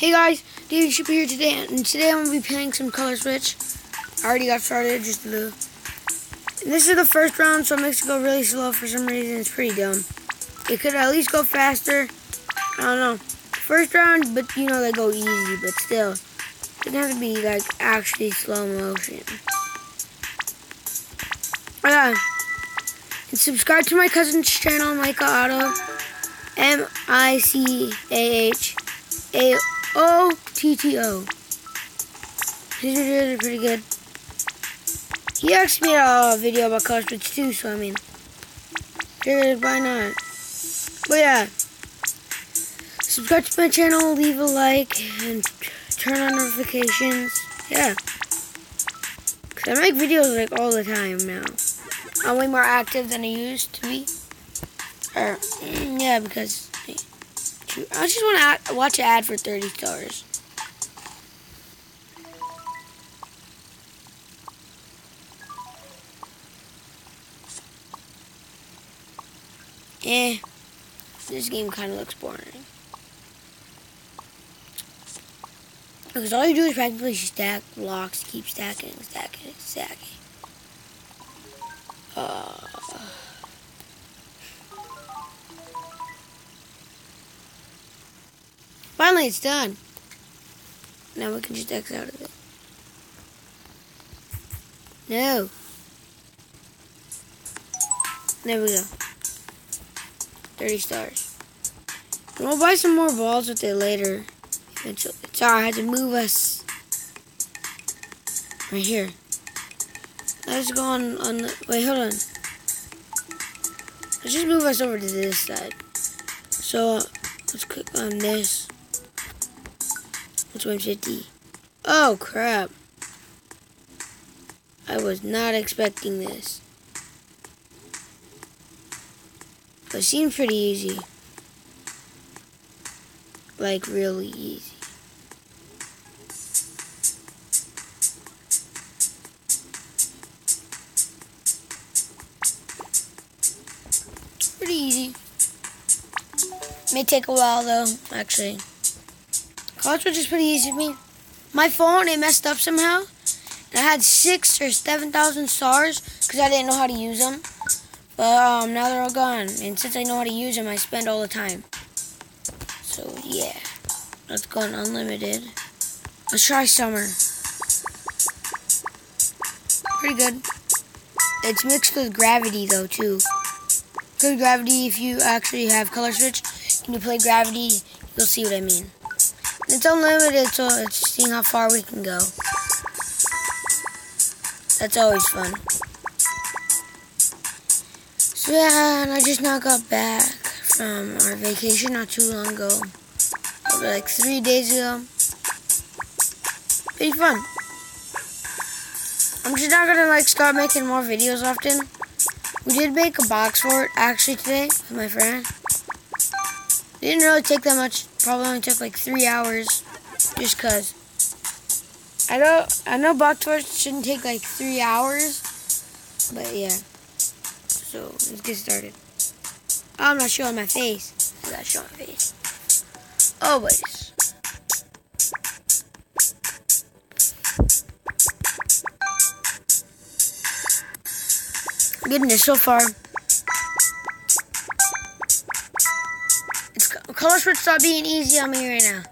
Hey guys, Davien Schipper here today, and today I'm going to be playing some Color Switch. I already got started, just a little. And this is the first round, so it makes it go really slow for some reason. It's pretty dumb. It could at least go faster. I don't know. First round, but you know they go easy, but still. It have to be like actually slow motion. Uh, and subscribe to my cousin's channel, Micah Otto. M I C A H A O T T O. His videos are pretty good. He actually made a video about Switch too, so I mean, why not? But yeah, subscribe to my channel, leave a like, and turn on notifications. Yeah. Cause I make videos like all the time now. I'm way more active than I used to be. Or, mm, yeah, because I just want to watch an ad for 30 stars. Eh, this game kind of looks boring. Because all you do is practically stack blocks, keep stacking, stacking, stacking. Uh, finally, it's done. Now we can just X out of it. No. There we go. 30 stars. We'll buy some more balls with it later. Eventually. Sorry, I had to move us. Right here. Let's go on, on the, wait, hold on. Let's just move us over to this side. So, let's click on this. That's 150. Oh, crap. I was not expecting this. But it seemed pretty easy. Like, really easy. Pretty easy. May take a while though, actually. College was just pretty easy for me. My phone, it messed up somehow. And I had six or 7,000 stars because I didn't know how to use them. But um, now they're all gone. And since I know how to use them, I spend all the time. So yeah. Let's go on unlimited. Let's try summer. Pretty good. It's mixed with gravity though too. Good gravity if you actually have color switch and you play gravity, you'll see what I mean. It's unlimited, so it's seeing how far we can go. That's always fun. So yeah, and I just now got back from our vacation not too long ago. Like three days ago. Pretty fun. I'm just not gonna like start making more videos often. We did make a box for it actually today with my friend. It didn't really take that much. Probably only took like three hours, just cause. I know I know box forts shouldn't take like three hours, but yeah. So let's get started. I'm not showing my face. I'm not showing my face. Always. This so far. Color switch stop being easy on me right now.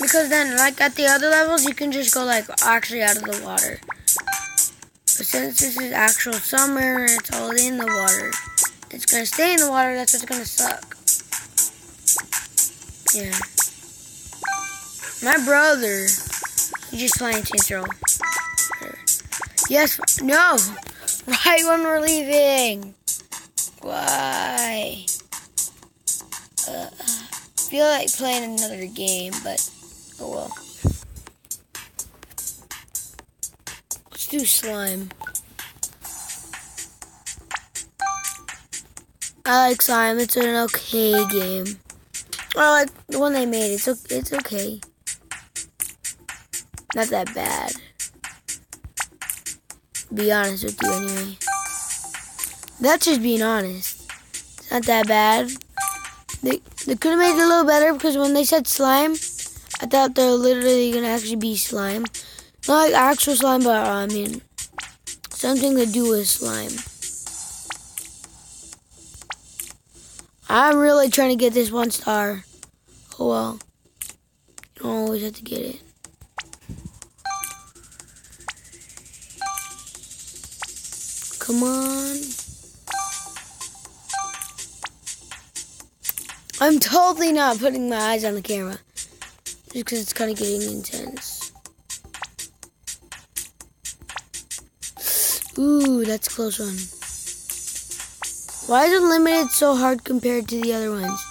Because then, like at the other levels, you can just go like actually out of the water. But since this is actual summer, and it's all in the water. It's gonna stay in the water, that's what's gonna suck. Yeah. My brother, he's just playing Saints Row. Yes, no! Right when we're leaving! Why? Uh, feel like playing another game, but oh well. Let's do slime. I like slime. It's an okay game. I like the one they made. It's it's okay. Not that bad. Be honest with you anyway. That's just being honest. It's not that bad. They, they could have made it a little better because when they said slime, I thought they're literally to actually be slime. Not like actual slime, but uh, I mean, something to do with slime. I'm really trying to get this one star. Oh well. You don't always have to get it. Come on. I'm totally not putting my eyes on the camera. Just because it's kind of getting intense. Ooh, that's a close one. Why is Unlimited so hard compared to the other ones?